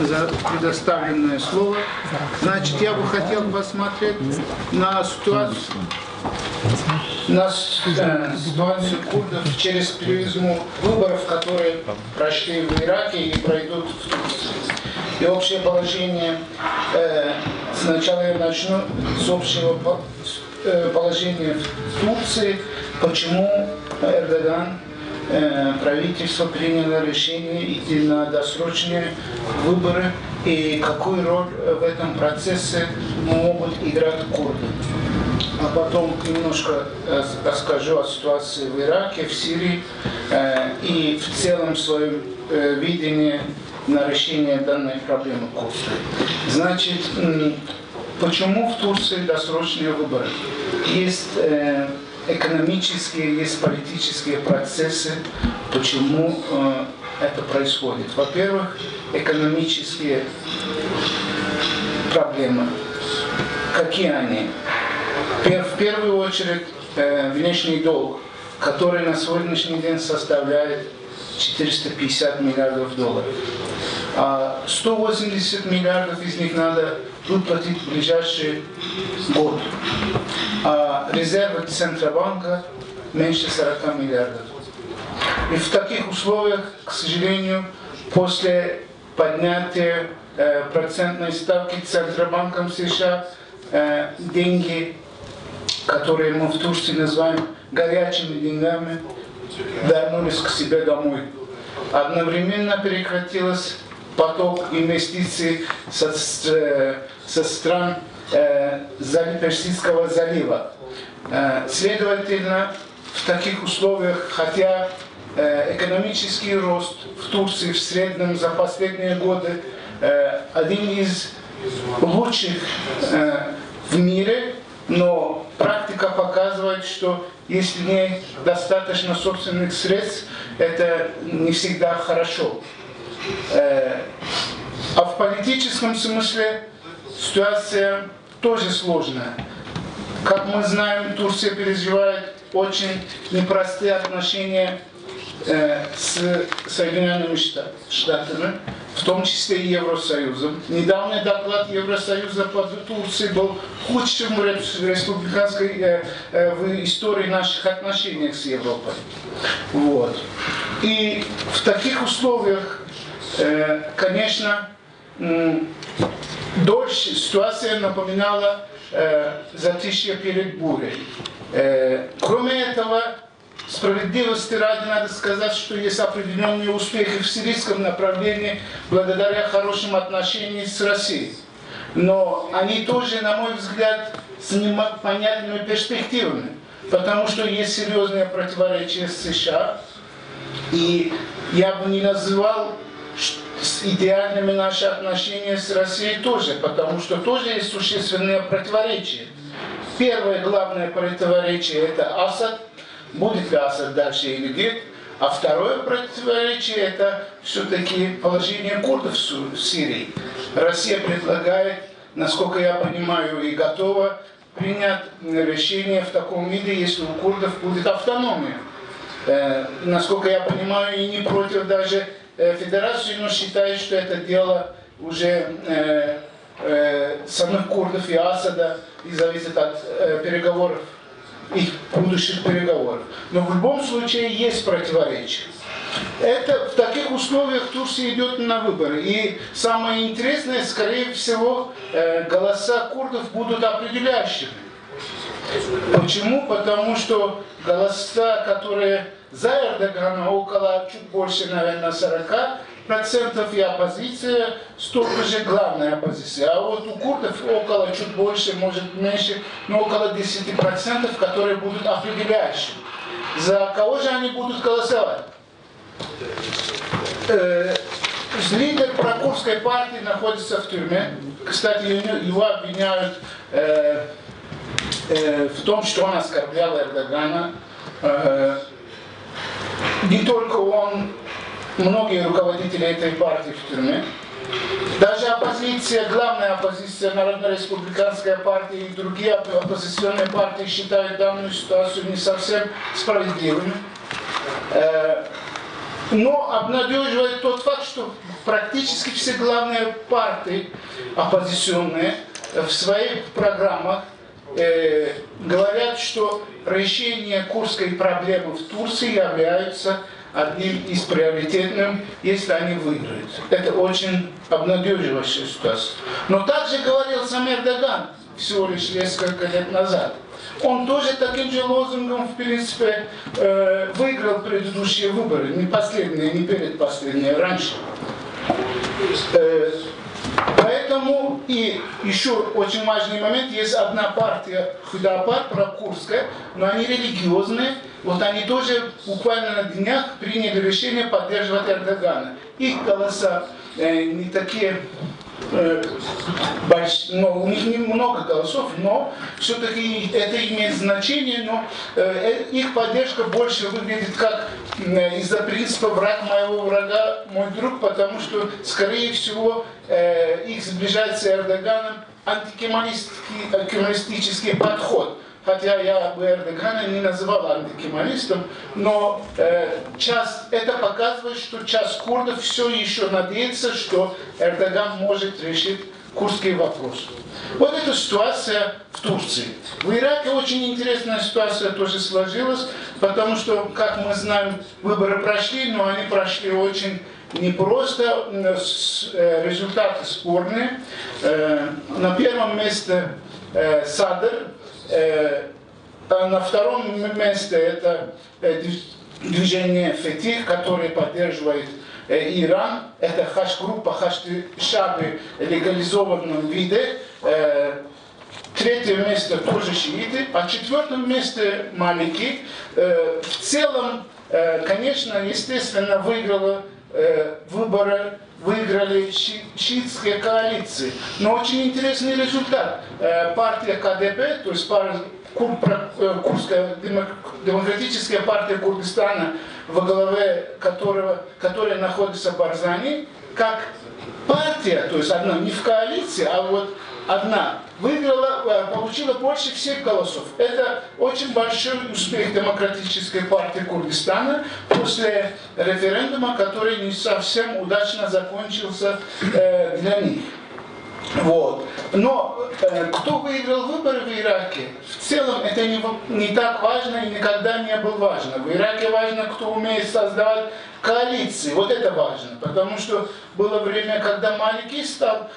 за предоставленное слово. Значит, я бы хотел посмотреть на ситуацию, на э, ситуацию курдов через призму выборов, которые прошли в Ираке и пройдут в Турции. И общее положение, э, сначала я начну с общего э, положения в Турции, почему Эрдоган правительство приняло решение идти на досрочные выборы и какую роль в этом процессе могут играть курды. А потом немножко э, расскажу о ситуации в Ираке, в Сирии э, и в целом своем видении на решение данной проблемы курдов. Значит, почему в Турции досрочные выборы? Есть экономические, есть политические процессы, почему э, это происходит. Во-первых, экономические проблемы. Какие они? В первую очередь, э, внешний долг, который на сегодняшний день составляет 450 миллиардов долларов. А 180 миллиардов из них надо выплатить в ближайший год. А резервы Центробанка меньше 40 миллиардов. И в таких условиях, к сожалению, после поднятия э, процентной ставки Центробанком США, э, деньги, которые мы в Турции называем горячими деньгами, вернулись к себе домой. Одновременно прекратилась поток инвестиций со, э, со стран э, Персидского залива. Э, следовательно, в таких условиях, хотя э, экономический рост в Турции в среднем за последние годы э, один из лучших э, в мире, но практика показывает, что если не достаточно собственных средств, это не всегда хорошо. А в политическом смысле ситуация тоже сложная. Как мы знаем, Турция переживает очень непростые отношения э, с Соединенными Штатами, в том числе и Евросоюзом. Недавний доклад Евросоюза по Турции был худшим в республиканской э, э, в истории наших отношений с Европой. Вот. И в таких условиях, э, конечно, дольше ситуация напоминала э, затишье перед бурей. Э, кроме этого, справедливости ради надо сказать, что есть определенные успехи в сирийском направлении благодаря хорошим отношениям с Россией. Но они тоже, на мой взгляд, с непонятными перспективами, потому что есть серьезные противоречия с США. И я бы не называл с идеальными наши отношения с Россией тоже, потому что тоже есть существенные противоречия. Первое главное противоречие – это Асад, будет ли Асад дальше или нет. А второе противоречие – это все-таки положение курдов в Сирии. Россия предлагает, насколько я понимаю, и готова принять решение в таком виде, если у курдов будет автономия. Э, насколько я понимаю, и не против даже Федерацию, но считает, что это дело уже э, э, самих курдов и Асада и зависит от э, переговоров, их будущих переговоров. Но в любом случае есть противоречия. Это в таких условиях Турция идет на выборы. И самое интересное, скорее всего, э, голоса курдов будут определяющими. Почему? Потому что голоса, которые за Эрдогана около чуть больше, наверное, 40 процентов и оппозиция столько же главная оппозиция. А вот у курдов около чуть больше, может меньше, но около 10 процентов, которые будут определяющими. За кого же они будут голосовать? Э, лидер прокурской партии находится в тюрьме. Кстати, его обвиняют э, э, в том, что он оскорблял Эрдогана. Э, не только он, многие руководители этой партии в тюрьме. Даже оппозиция, главная оппозиция, Народно-республиканская партия и другие оппозиционные партии считают данную ситуацию не совсем справедливой. Э, Но обнадеживает тот факт, что практически все главные партии оппозиционные в своих программах э, говорят, что решение курской проблемы в Турции является одним из приоритетных, если они выиграют. Это очень обнадеживающая ситуация. Но также говорил сам Эрдоган всего лишь несколько лет назад. Он тоже таким же лозунгом, в принципе, э, выиграл предыдущие выборы, не последние, не перед последние, раньше. Э, Поэтому и еще очень важный момент, есть одна партия Худапар, прокурская, но они религиозные, вот они тоже буквально на днях приняли решение поддерживать Эрдогана. Их голоса э, не такие. Но у них немного голосов, но все-таки это имеет значение, но э, э их поддержка больше выглядит как э, из-за принципа враг моего врага мой друг, потому что, скорее всего, э, их сближает с Эрдоганом антикемалистический подход хотя я бы Эрдогана не называл антикемалистом, но э, час, это показывает, что часть курдов все еще надеется, что Эрдоган может решить курдский вопрос. Вот эта ситуация в Турции. В Ираке очень интересная ситуация тоже сложилась, потому что, как мы знаем, выборы прошли, но они прошли очень непросто, э, результаты спорные. Э, на первом месте э, Садр, а на втором месте это движение Фетих, которое поддерживает Иран. Это хаш-группа, хаш-шабы легализованном виде. Третье место тоже шииты, а четвертом месте малики. В целом, конечно, естественно, выиграла выборы выиграли ши шиитские коалиции. Но очень интересный результат. Партия КДП, то есть Курская демократическая партия Курдистана, во главе которого, которая находится в Барзане, как партия, то есть одна не в коалиции, а вот одна, выиграла, э, получила больше всех голосов. Это очень большой успех демократической партии Курдистана после референдума, который не совсем удачно закончился э, для них. Вот. Но э, кто выиграл выборы в Ираке, в целом это не, не так важно и никогда не было важно. В Ираке важно, кто умеет создавать коалиции. Вот это важно. Потому что было время, когда Малики стал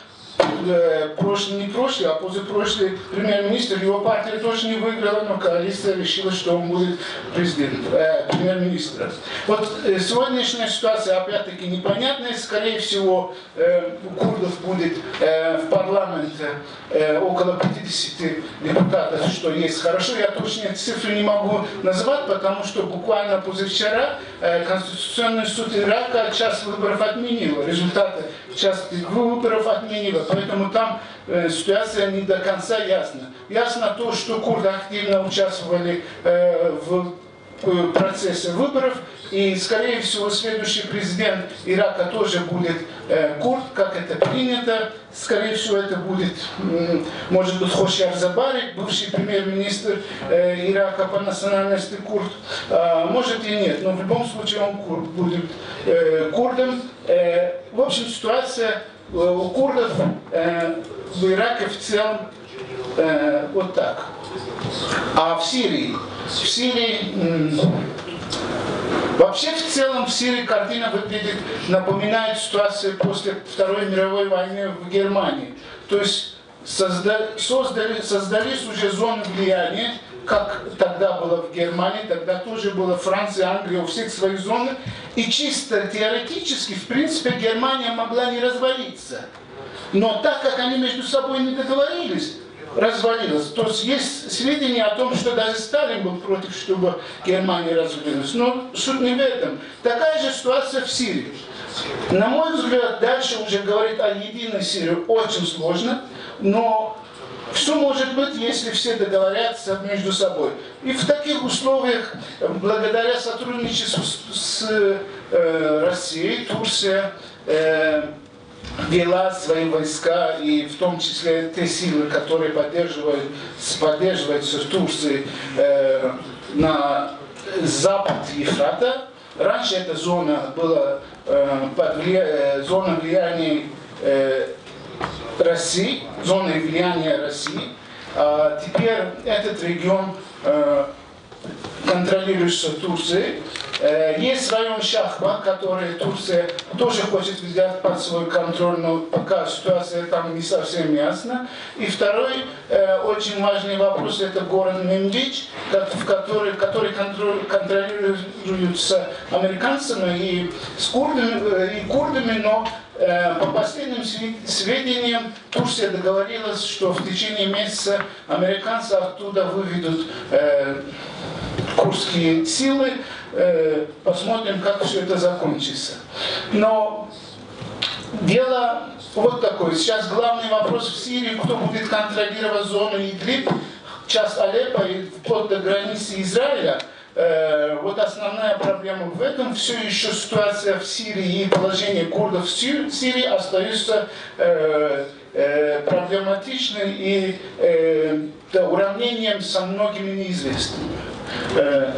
прошлый, не прошлый, а позапрошлый премьер-министр, его партия тоже не выиграла, но коалиция решила, что он будет президент, э, премьер-министром. Вот э, сегодняшняя ситуация, опять-таки, непонятная. Скорее всего, э, у курдов будет э, в парламенте э, около 50 депутатов, что есть хорошо. Я точно цифры не могу назвать, потому что буквально позавчера э, Конституционный суд Ирака час выборов отменил. Результаты часть выборов отменила. Поэтому там э, ситуация не до конца ясна. Ясно то, что курды активно участвовали э, в э, процессе выборов, и, скорее всего, следующий президент Ирака тоже будет э, курд, как это принято. Скорее всего, это будет, э, может быть, Хоши Забари, бывший премьер-министр э, Ирака по национальности курд. А, может и нет, но в любом случае он курд, будет э, курдом. Э, в общем, ситуация э, у курдов э, в Ираке в целом э, вот так. А в Сирии? В Сирии Вообще, в целом, в Сирии картина выглядит, напоминает ситуацию после Второй мировой войны в Германии. То есть созда, создали, создались уже зоны влияния, как тогда было в Германии, тогда тоже было Франция, Англия, у всех свои зоны. И чисто теоретически, в принципе, Германия могла не развалиться. Но так как они между собой не договорились, развалилась. То есть есть сведения о том, что даже Сталин был против, чтобы Германия развалилась. Но суть не в этом. Такая же ситуация в Сирии. На мой взгляд, дальше уже говорить о единой Сирии очень сложно, но все может быть, если все договорятся между собой. И в таких условиях, благодаря сотрудничеству с, с э, Россией, Турция, э, вела свои войска, и в том числе те силы, которые поддерживают, поддерживаются в Турции э, на запад Ефрата, раньше эта зона была э, под влия... э, зона влияния э, России, зоной влияния России. А теперь этот регион э, контролируется Турцией. Э, Есть район Шахба, который Турция тоже хочет взять под свой контроль, но пока ситуация там не совсем ясна. И второй э, очень важный вопрос – это город Мемдич, в который, который контролируется американцами и, с курдами, э, и курдами, но по последним сведениям Турция договорилась, что в течение месяца американцы оттуда выведут э, курские силы. Э, посмотрим, как все это закончится. Но дело вот такое. Сейчас главный вопрос в Сирии, кто будет контролировать зону Идлиб, часть Алеппо и вплоть до границы Израиля. Э, Вот основная проблема в этом. Все еще ситуация в Сирии и положение курдов в Си- Сирии остаются э, э, проблематичной и э, да, уравнением со многими неизвестными. Э,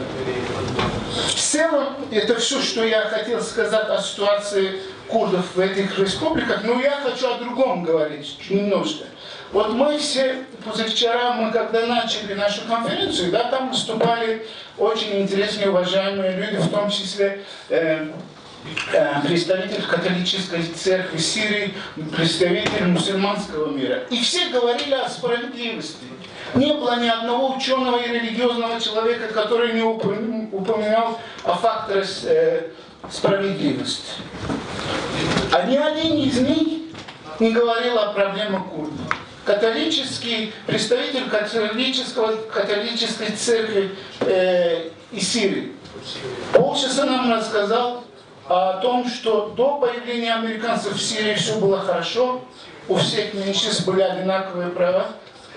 В целом, это все, что я хотел сказать о ситуации курдов в этих республиках, но я хочу о другом говорить немножко. Вот мы все, позавчера мы когда начали нашу конференцию, да, там выступали очень интересные, уважаемые люди, в том числе э, представитель католической церкви Сирии, представитель мусульманского мира. И все говорили о справедливости. Не было ни одного ученого и религиозного человека, который не упоминал о факторах э, справедливости. А ни один из них не говорил о проблемах курдов. Католический, представитель католического, католической церкви э, из Сирии полчаса нам рассказал о том, что до появления американцев в Сирии все было хорошо, у всех меньшинств были одинаковые права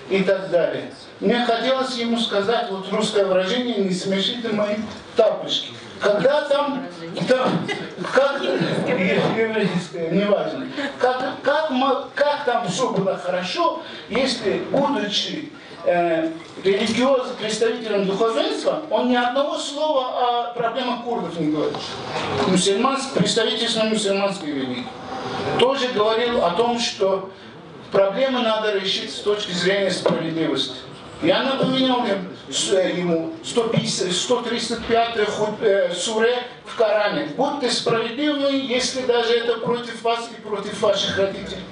и так далее. Мне хотелось ему сказать, вот русское выражение, не смешите мои тапочки. Когда там, там как, еврейское, неважно, как, как, как там все было хорошо, если, будучи э, религиозным представителем духовенства, он ни одного слова о проблемах курдов не говорит. Мусульманск, представительство мусульманской религии. Тоже говорил о том, что проблемы надо решить с точки зрения справедливости. Я с- э, ему 150, 135 худ- э, суре в Коране. Будьте справедливы, если даже это против вас и против ваших родителей.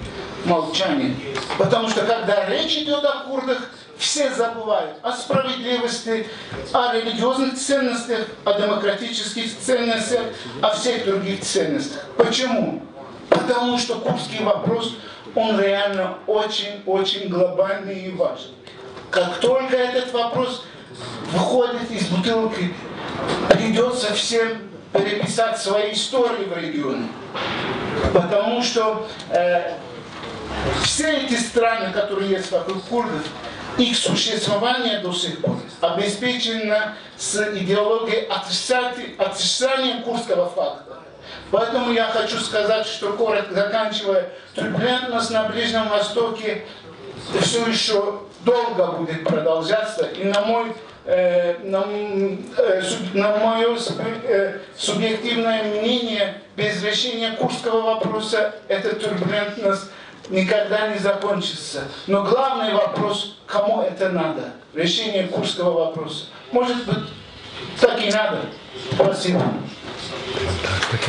Молчание. Потому что когда речь идет о курдах, все забывают о справедливости, о религиозных ценностях, о демократических ценностях, о всех других ценностях. Почему? Потому что курдский вопрос, он реально очень-очень глобальный и важный. Как только этот вопрос выходит из бутылки, придется всем переписать свои истории в регионе. Потому что э, все эти страны, которые есть вокруг курдов, их существование до сих пор обеспечено с идеологией отрицания, курдского факта. Поэтому я хочу сказать, что коротко заканчивая, турбулентность на Ближнем Востоке все еще долго будет продолжаться, и на мой э, на, э, на мое э, субъективное мнение, без решения курского вопроса эта турбулентность никогда не закончится. Но главный вопрос, кому это надо? Решение курского вопроса. Может быть, так и надо. Спасибо. Так, так